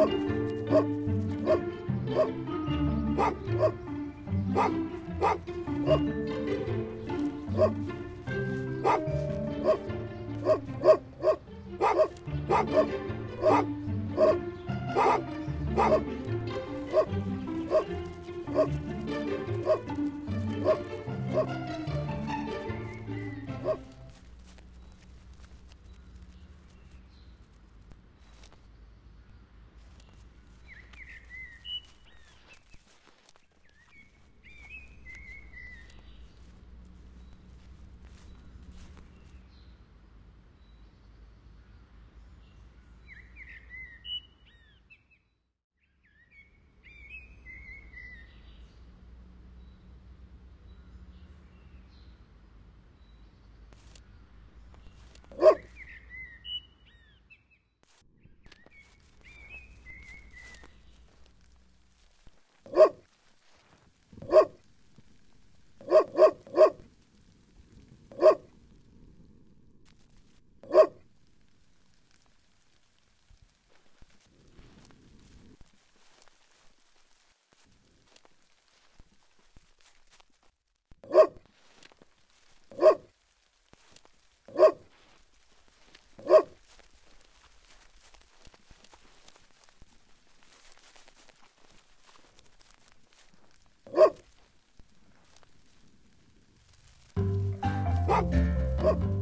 Woof! 아!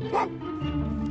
何?